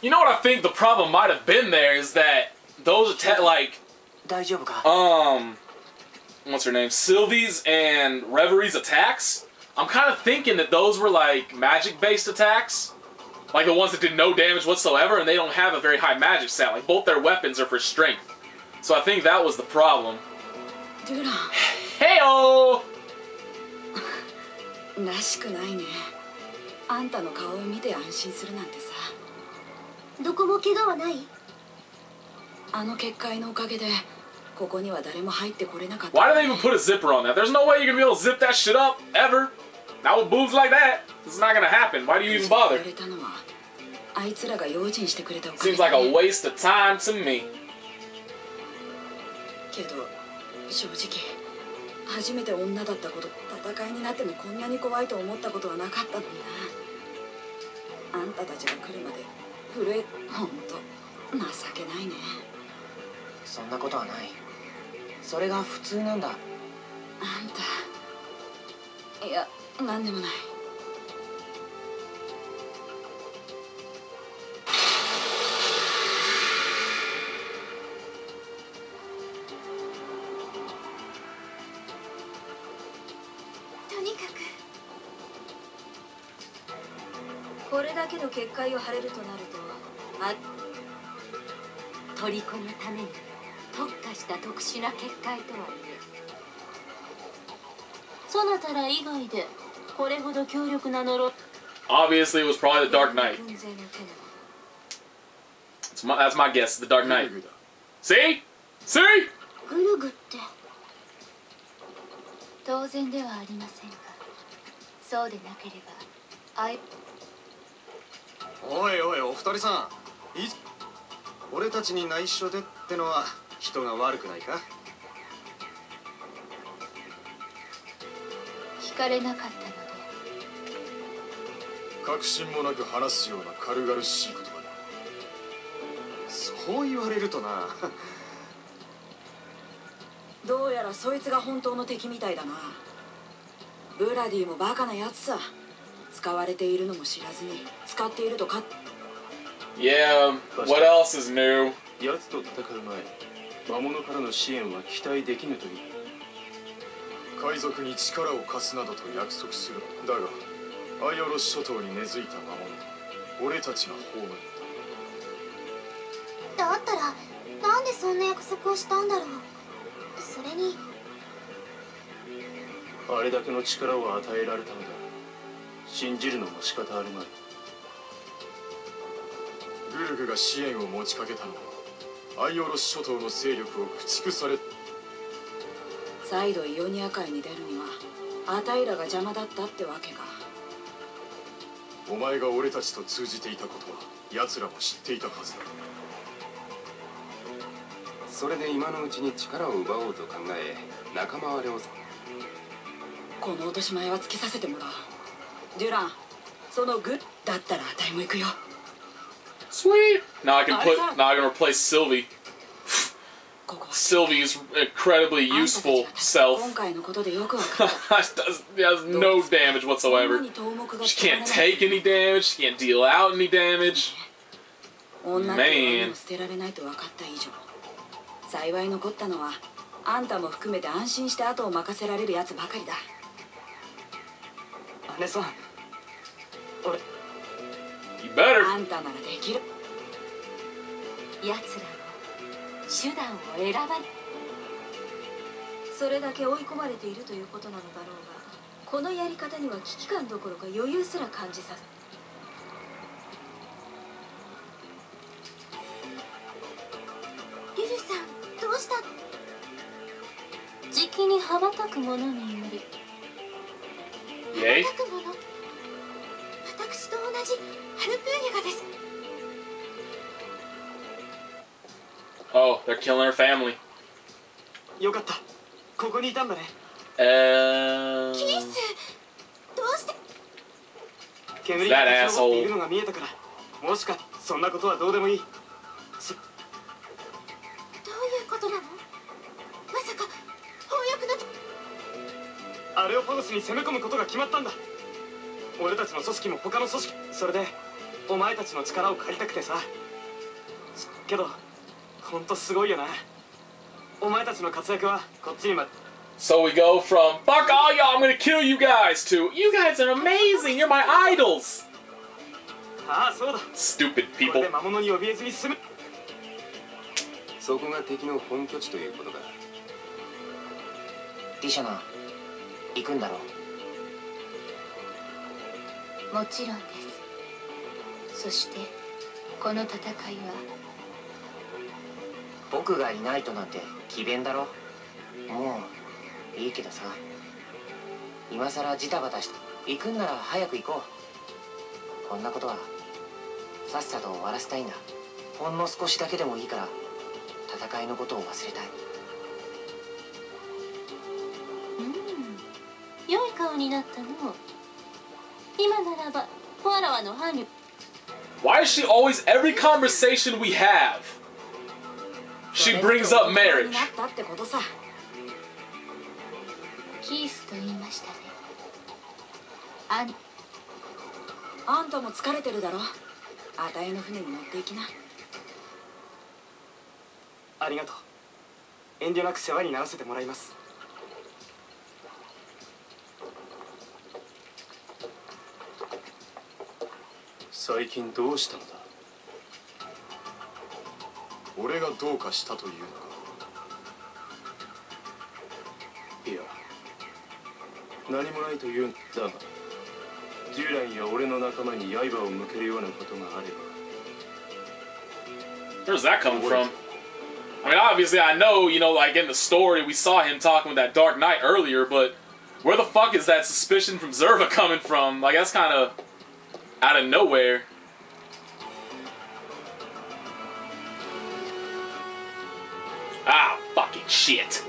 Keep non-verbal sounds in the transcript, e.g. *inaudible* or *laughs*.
You know what I think the problem might have been there is that those attack like 大丈夫か um what's her name sylvie's and reverie's attacks i'm kind of thinking that those were like magic based attacks like the ones that did no damage whatsoever and they don't have a very high magic stat like both their weapons are for strength so i think that was the problem ドゥラ hey *laughs* ンらしくないねあんたの顔を見て安心するなんてさ どこも怪我はないあの結界のおかげでここには誰も入ってこれなかった why do they even put a zipper on that there's no way you're gonna be able to zip that shit up ever not with boobs like that it's not gonna happen why do you even 言 bother われたのはあいつらが用心してくれたおかげ seems だ like ね a waste of time to me けど正直初めて女だったこと戦いになってもこんなに怖いと思ったことはなかったのになあんたたちが来るまで震えほんと情けないね。そんなことはない。それが普通なんだ。あんた。いや何でもないだけの結界を張れるとなるとあ虜のために特化した特殊な結界とは。いえそなたら以外でこれほど強力な呪い。obviously it was probably the dark knight 軍勢の手の It's my, that's my guess the dark knight. See? See? グルグって。当然ではありませんが。そうでなければあいおいおいお二人さん。いつ俺たちに内緒でってのは人が悪くないか？聞かれなかったので。確信もなく話すような軽々しい言葉だ。そう言われるとな。*laughs* どうやらそいつが本当の敵みたいだな。ブラディもバカなやつさ使われているのも知らずに使っているとか？Yeah what else is new? 奴と戦う前魔物からの支援は期待できぬという。海賊に力を貸すなどと約束する。だがアイオロス諸島に根付いた魔物俺たちが葬った。だったらなんでそんな約束をしたんだろう？それに。あれだけの力を与えられたのだ信じるのも仕方あるまい。グルグが支援を持ちかけたのはアイオロス諸島の勢力を駆逐され再度イオニア海に出るにはアタイラが邪魔だったってわけか。お前が俺たちと通じていたことは奴らも知っていたはずだ。それで今のうちに力を奪おうと考え仲間割れをこの落とし前はつけさせてもらうデュランそのグッだったらあたいも行くよ sweet now i can put now i can replace sylvie ここは sylvie's incredibly あんたたち useful が self 今回のことでよくわかった does, has no damage こん whatsoever なに頭目が she 捨てられ can't ない take any damage she can't deal out any damage 女って Man 女を捨てられないと分かった以上幸い残ったのはあんたも含めて安心して後を任せられるやつばかりだ姉さん俺 you better. あんたならできる。奴らも手段を選ばない。それだけ追い込まれているということなのだろうがこのやり方には危機感どころか余裕すら感じさせリルさんどうした？じきに羽ばたく者により。Yay. たくもの？私と同じハルプーニャがです。Oh they're killing her family. よかった。ここにいたんだね。Uh キースどうして？煙が立ち上がっているのが見えたから。もしかそんなことはどうでもいい。そどういうことなの？まさか翻訳のアレオポロスに攻め込むことが決まったんだ俺たちの組織も他の組織。それでお前たちの力を借りたくてさ。けどほんとすごいよな。お前たちの活躍はこっちにま So we go from fuck all y'all, I'm gonna kill you guys to you guys are amazing, you're my idols. ああそうだ。Stupid people. で魔物に怯えずに済む。そこが敵の本拠地ということだディシャナ行くんだろもちろんです。そしてこの戦いは僕がいないとなんて詭弁だろ。もういいけどさ。今さらジタバタして行くんなら早く行こう。こんなことはさっさと終わらせたいんだ。ほんの少しだけでもいいから戦いのことを忘れたい。うん。良い顔になったの今ならばコアラワの伴侶 Why is she always every conversation we have? She brings up に marriage. スと言いましたね。あんあんたも疲れてるだろ。あたいの船に乗っていきな。ありがとう。遠慮なく世話にならせてもらいます最近どうしたのだ俺がどうかしたというのかいや何もないというんだがデュランや俺の仲間に刃を向けるようなことがあれば Where's that coming from? I mean, obviously, I know, you know, like in the story, we saw him talking with that Dark Knight earlier, but where the fuck is that suspicion from Zerva coming from? Like, that's kind of out of nowhere. Ah, fucking shit.